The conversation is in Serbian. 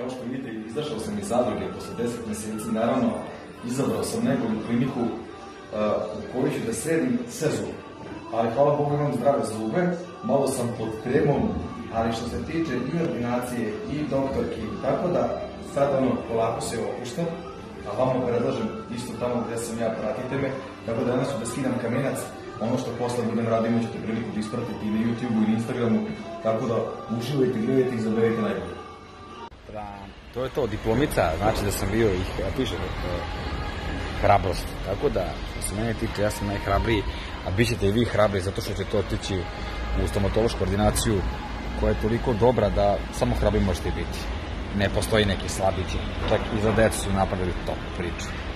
kao što vidite, izašao sam iz zadruge posle 10 meseci, naravno, izabrao sam nekoju kliniku uh, u kojoj ću da sredim zube. Ali hvala Bogu imam zdrave zube, malo sam pod kremom, ali što se tiče i ordinacije i doktorki, tako da sad ono polako se opuštam, a vama predlažem isto tamo gde sam ja, pratite me, tako da danas ću da skidam kamenac, ono što posle budem radio imaćete priliku da ispratite i na YouTube-u i na Instagramu, tako da uživajte, gledajte i izaberite najbolje. Da, to je to, diplomica, znači da sam bio i piše e, hrabrost. Tako da, što se mene tiče, ja sam najhrabriji, a bit ćete i vi hrabri zato što ćete otići u stomatološku ordinaciju koja je toliko dobra da samo hrabri možete biti. Ne postoji neki slabići. Čak i za decu su napravili top priče.